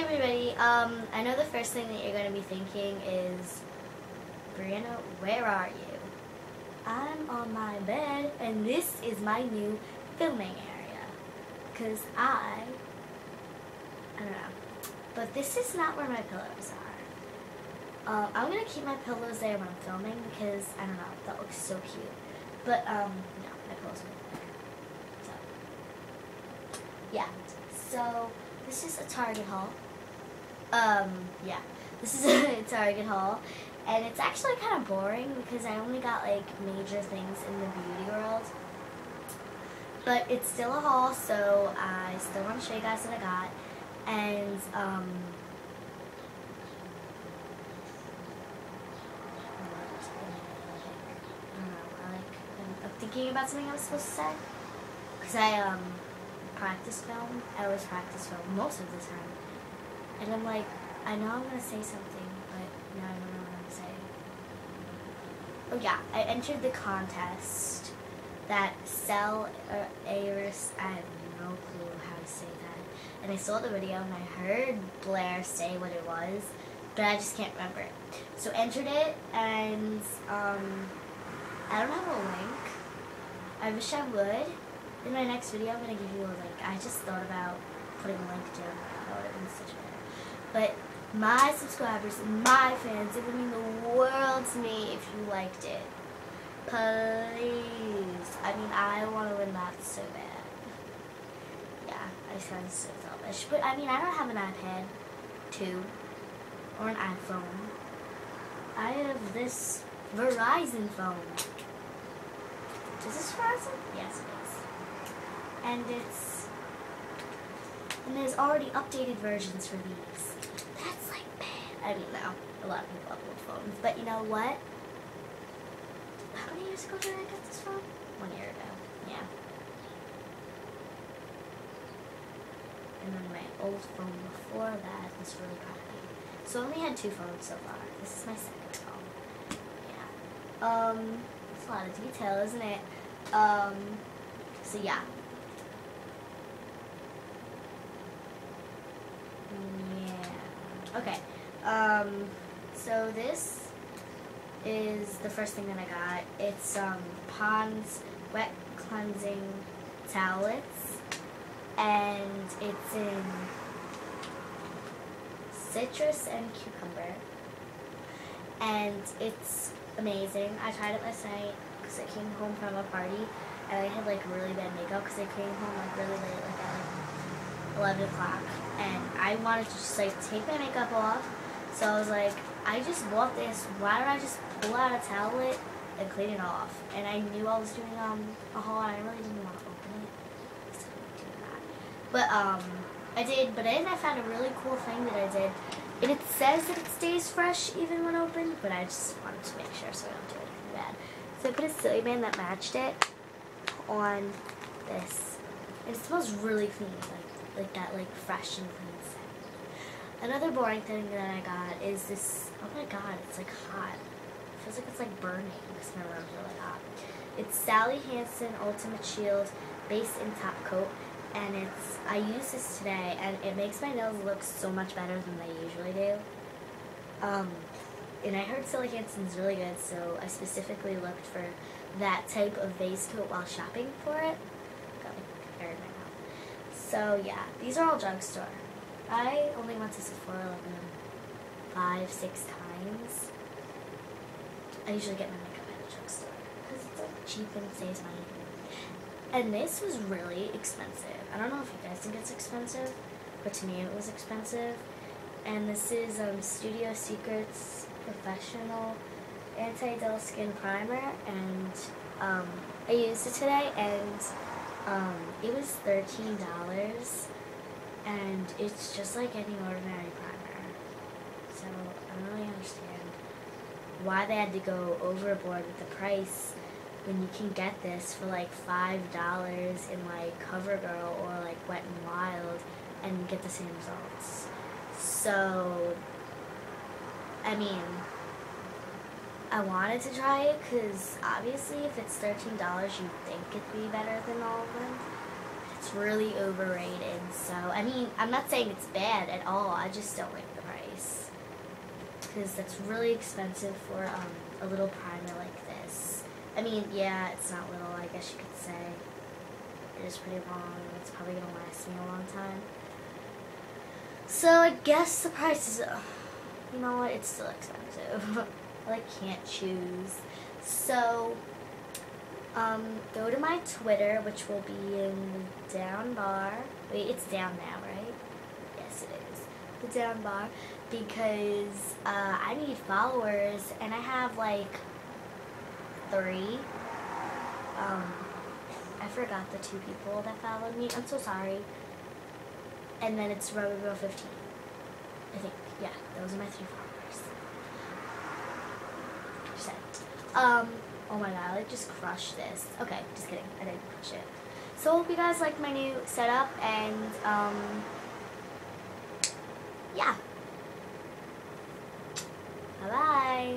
Everybody. Um, I know the first thing that you're going to be thinking is, Brianna, where are you? I'm on my bed, and this is my new filming area. Cause I, I don't know, but this is not where my pillows are. Uh, I'm gonna keep my pillows there when I'm filming because I don't know, that looks so cute. But um, no, my pillows are there. So yeah. So this is a Target haul. Um, yeah. This is a Target haul. And it's actually kind of boring because I only got like major things in the beauty world. But it's still a haul, so I still want to show you guys what I got. And, um, thinking about something I was supposed to say. Because I, um, practice film. I always practice film most of the time. And I'm like, I know I'm going to say something, but now I don't know what I'm saying. Oh yeah, I entered the contest that Cell uh, Aris, I have no clue how to say that. And I saw the video and I heard Blair say what it was, but I just can't remember it. So entered it and um, I don't have a link. I wish I would. In my next video, I'm going to give you a link. I just thought about putting a link down. That would have been such better. But my subscribers, my fans, it would mean the world to me if you liked it. Please. I mean, I want to win that so bad. Yeah, I sound so selfish. But I mean, I don't have an iPad 2 or an iPhone. I have this Verizon phone. Is this Verizon? Yes, it is. And it's and there's already updated versions for these. That's like bad. I mean, no, a lot of people have old phones, but you know what? How many years ago did I get this phone? One year ago. Yeah. And then my old phone before that was really crappy. So I only had two phones so far. This is my second phone. Yeah. Um, it's a lot of detail, isn't it? Um, so yeah. Yeah. Okay. Um, so this is the first thing that I got. It's um, Pond's Wet Cleansing Towelettes. And it's in citrus and cucumber. And it's amazing. I tried it last night because I came home from a party and I had like really bad makeup because I came home like really late, like at like 11 o'clock. And I wanted to just like take my makeup off. So I was like, I just bought this. Why don't I just pull out a tablet and clean it off? And I knew I was doing um, a haul and I really didn't want to open it. So. But um, I did, but then I found a really cool thing that I did. And it says that it stays fresh even when opened, but I just wanted to make sure so I don't do anything bad. So I put a silly band that matched it on this. And it smells really clean, like like that like fresh and clean scent. Another boring thing that I got is this oh my god, it's like hot. It feels like it's like burning because my room's really hot. It's Sally Hansen Ultimate Shield Base and Top Coat and it's I use this today and it makes my nails look so much better than they usually do. Um, and I heard Sally Hansen's really good, so I specifically looked for that type of base coat while shopping for it. Got like hair in my mouth. So yeah, these are all drugstore. I only went to Sephora like um, five, six times. I usually get my makeup at the drugstore because it's like cheap and saves money. And this was really expensive. I don't know if you guys think it's expensive, but to me it was expensive. And this is um, Studio Secrets Professional Anti-Dull Skin Primer, and um, I used it today, and um, it was thirteen dollars, and it's just like any ordinary primer. So I don't really understand why they had to go overboard with the price when you can get this for like five dollars in like CoverGirl or like Wet and Wild and get the same results. So, I mean, I wanted to try it because obviously if it's thirteen dollars, you'd think it'd be better than all of them. It's really overrated. So, I mean, I'm not saying it's bad at all. I just don't like the price. Because that's really expensive for um, a little primer like this. I mean, yeah, it's not little, I guess you could say. It is pretty long. and It's probably going to last me a long time. So, I guess the price is... Uh, you know what? It's still expensive. I can't choose. So, um, go to my Twitter, which will be in the down bar. Wait, it's down now, right? Yes, it is. The down bar. Because uh, I need followers, and I have like three. Um, I forgot the two people that followed me. I'm so sorry. And then it's Rubber Girl 15. I think. Yeah, those are my three followers. Um, oh my god, I just crushed this. Okay, just kidding. I didn't crush it. So hope you guys like my new setup and um, yeah. Bye bye.